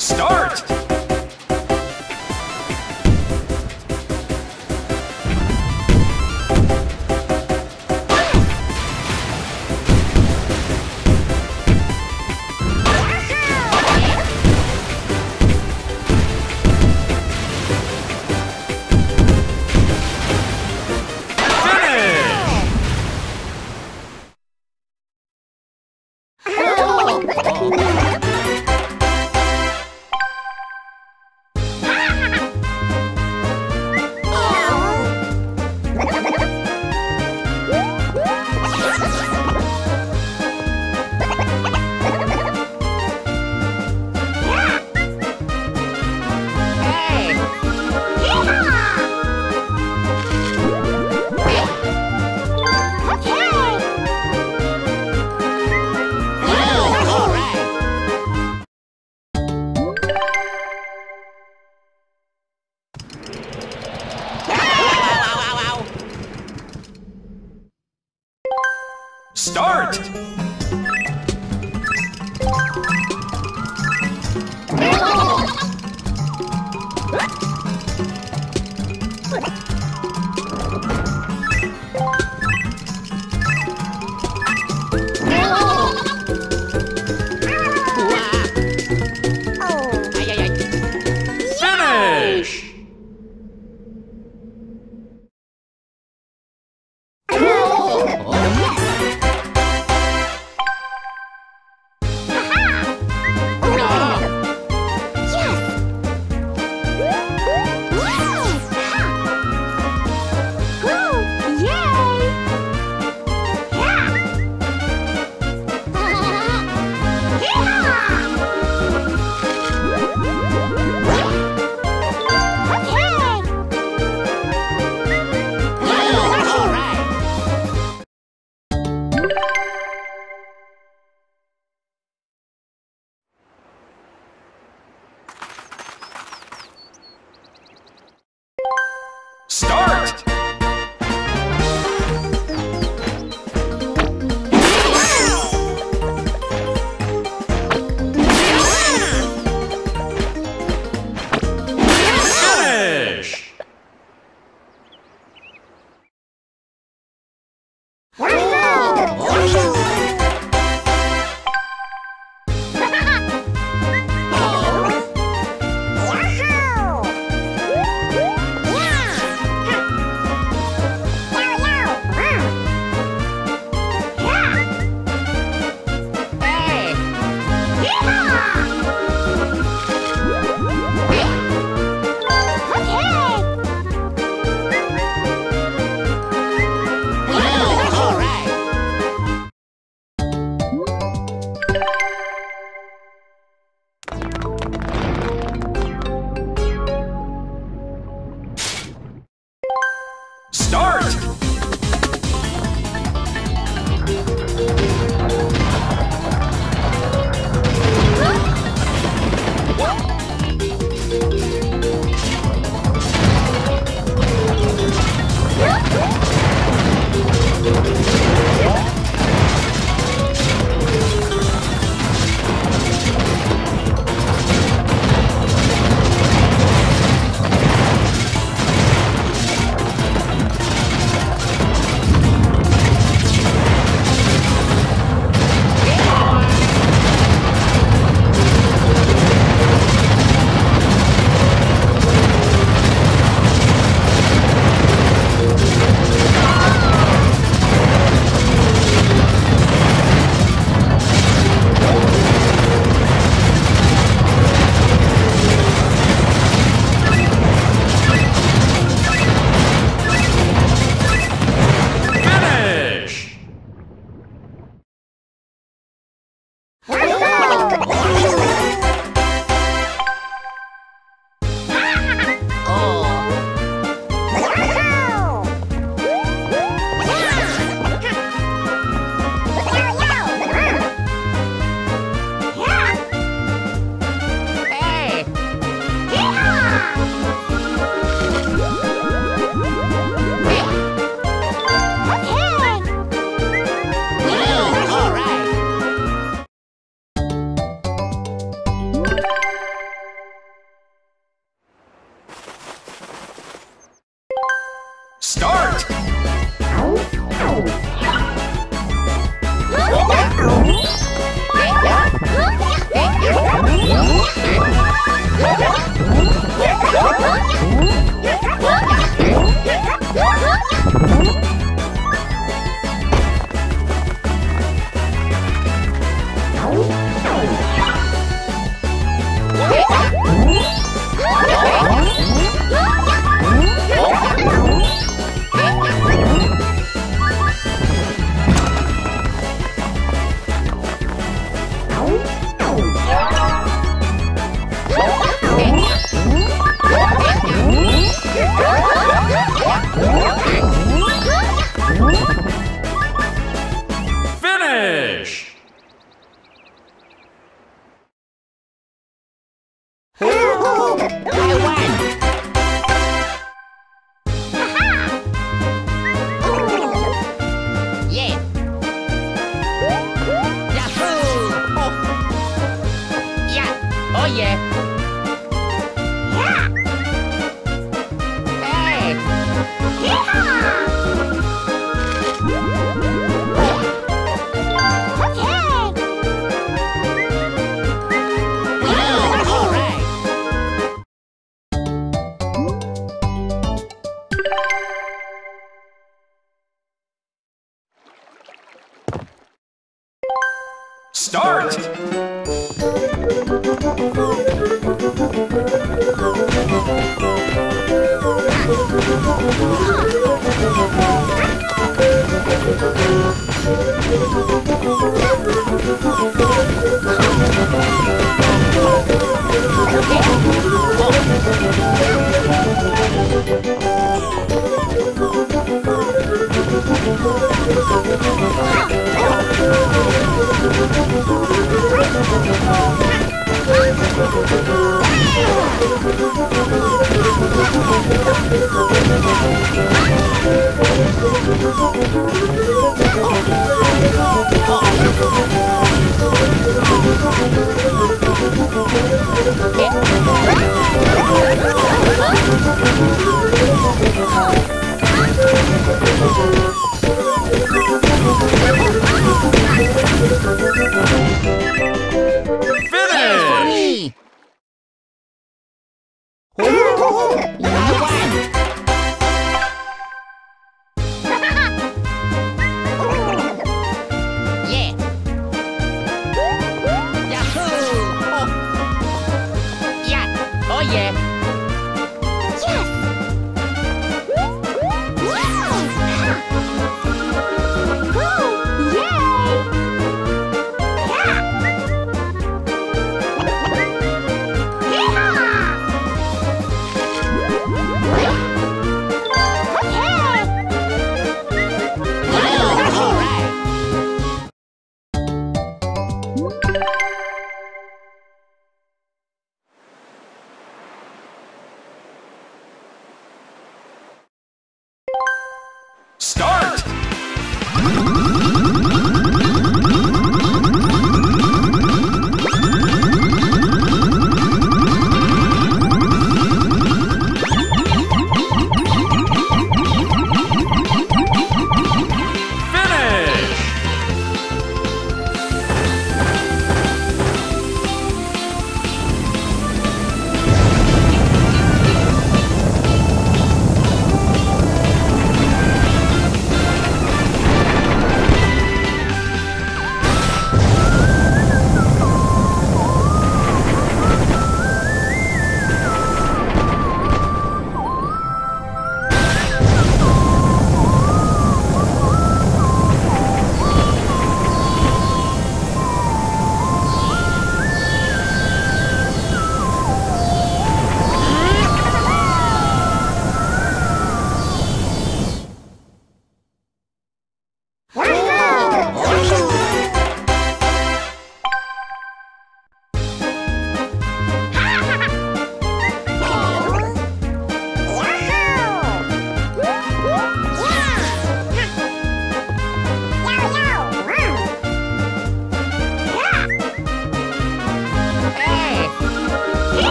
Start! Oh! Englisch! Start! Oh!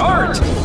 start!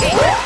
Finish!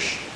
Finish!